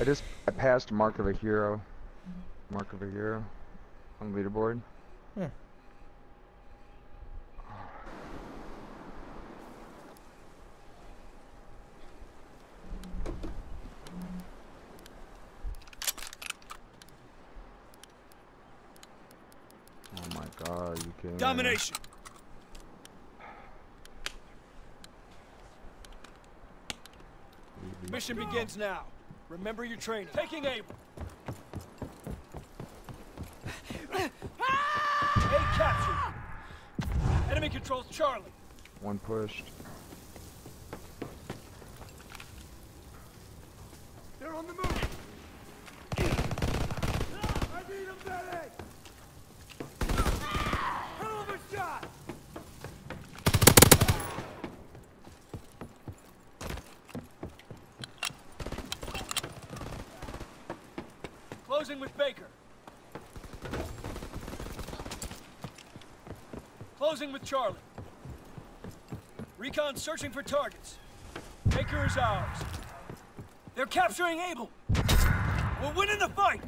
I just I passed Mark of a Hero. Mark of a Hero on the leaderboard. Hmm. Oh my god, you kidding me? Domination. Mission begins now. Remember your training. Taking Able. A captured. Enemy controls Charlie. One pushed. They're on the move. I need him, Betty. Hell of a shot. Closing with Baker. Closing with Charlie. Recon searching for targets. Baker is ours. They're capturing Able. We're winning the fight.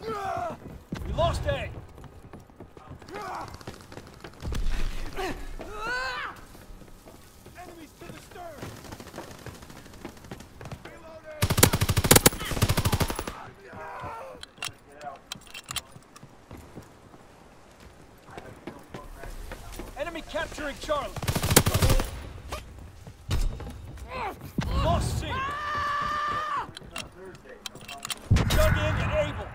We lost A. Enemies to the stern. Enemy capturing Charlie. Lost C. Dug in and able.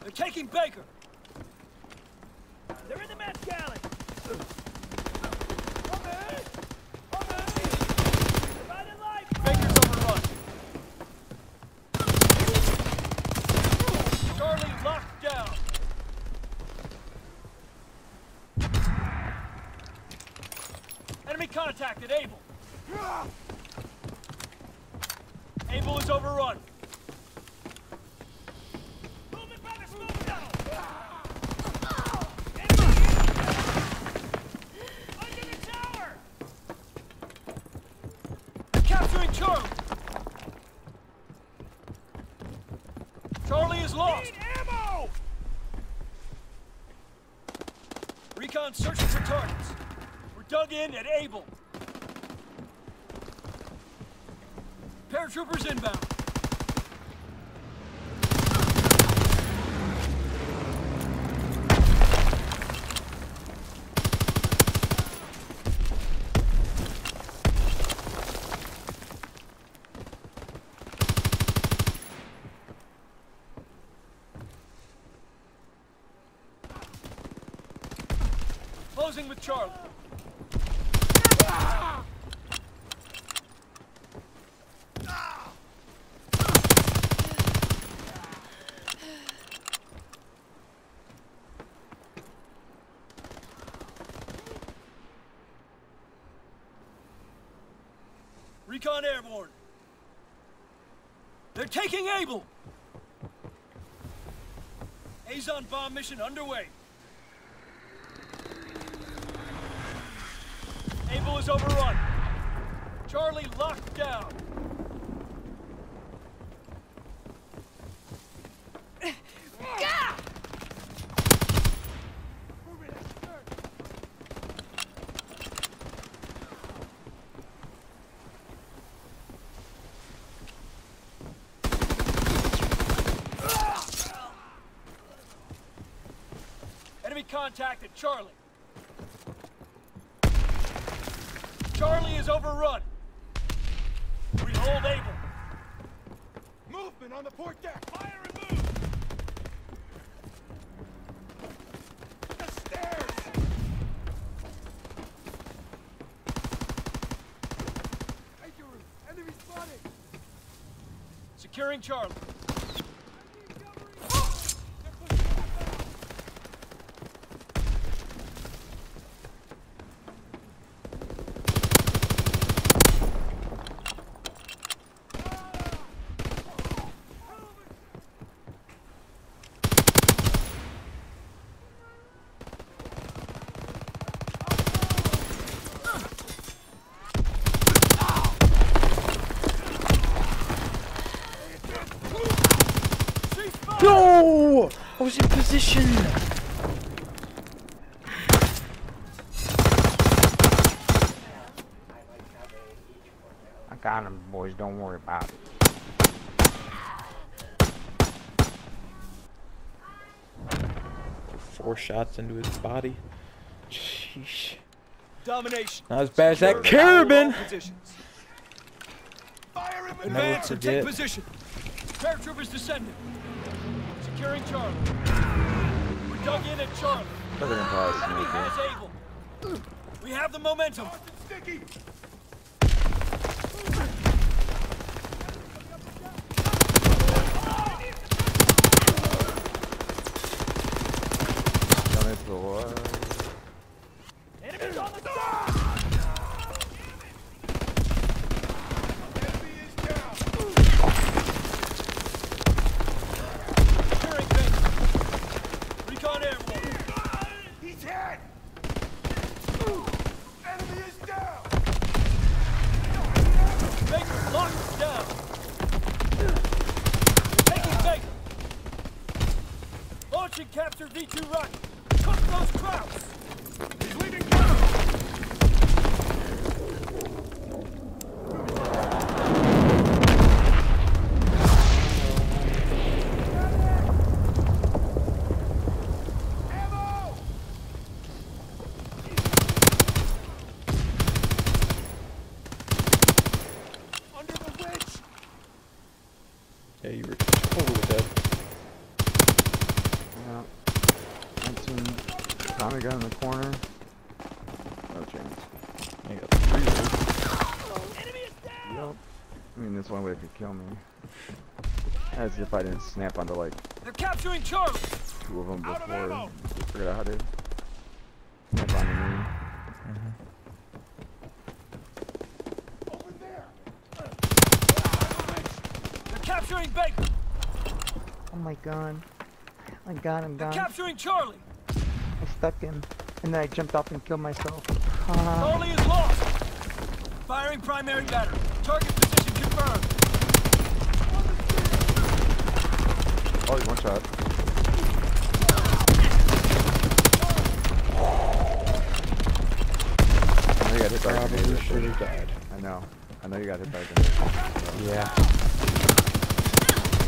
They're taking Baker. They're in the Met Galley. Baker's overrun. Charlie locked down. Enemy contacted Able. Able is overrun. Movement by the smoke tunnel. Enemy under the tower. Capturing Charlie. Charlie is lost. Ammo. Recon searching for targets. We're dug in at Able. Paratroopers inbound. Closing with Charlie. Recon airborne. They're taking Able! Azon bomb mission underway. Able is overrun. Charlie locked down. Enemy contact at Charlie. Charlie is overrun. We hold Able. Movement on the port deck. Fire and move. The stairs. Enemy spotted. Securing Charlie. I was in position. I got him, boys. Don't worry about it. Four shots into his body. Sheesh. Domination. Not as bad as that carabin. positions. Fire him Never Advance and take position. Paratroopers descending. Securing Charlie. We're dug in at Charlie. They're gonna probably Enemy sneak in. has Able. We have the momentum. Don't hit the wall. Enemies on the side! Securing base. Recon airborne. He's hit! Enemy is down! Baker locked down. Taking Baker. Capture V2 rocket. Cook those krauts. He's leaving ground. Ammo! Under the ridge. Yeah, you were totally dead. Yeah. 19. Tommy got in the corner. No chance. I got three of Enemy is down! Yep. I mean, this one way could kill me. As if I didn't snap onto like They're capturing Charlie. two of them Out of before. ammo. Figured out how to snap onto me. Uh-huh. Over there. They're capturing Baker. Oh my god. I got him, They're God. capturing Charlie. I stuck him. And then I jumped off and killed myself. Ah, Charlie is lost. Firing primary battery. Target position confirmed. Oh, he's one shot. I know you got hit by a Probably grenade. should have died. I know. I know you got hit by a grenade. Yeah.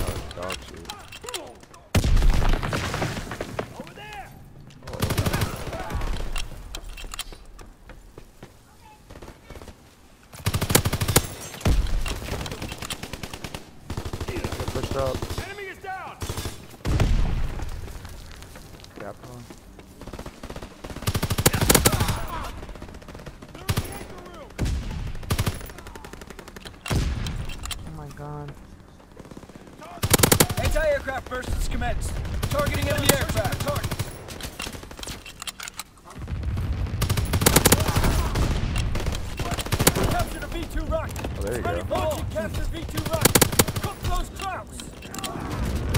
Oh, dog shit. Over there. Get pushed up. Enemy is down. Gap on. oh my god. Anti-aircraft burst is commenced. Targeting enemy aircraft. Target. Capture the V2 rocket. Oh, there you Ready go. launching capture V2 rocket. Cook those krauts.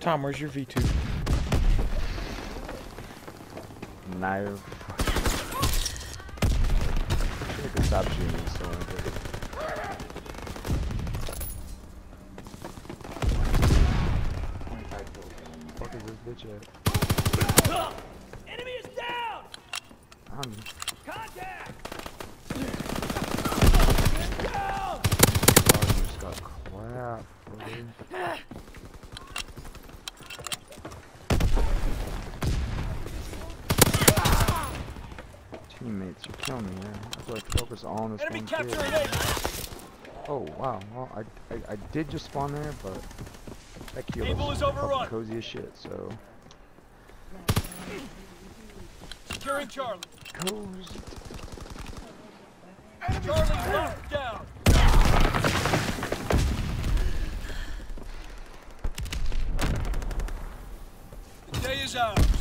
Tom, where's your V2? Knife. Should have stop shooting this so good. Fuck is this bitch at? Enemy is down. I'm Contact. oh, Down. you just got crap, buddy. Teammates, you're killing me, man. I feel like focus on this Enemy one. A. Oh wow, well I, I I did just spawn there, but that kill is overrun. cozy as shit. So Securing Charlie. cozy. Charlie locked down. The day is ours.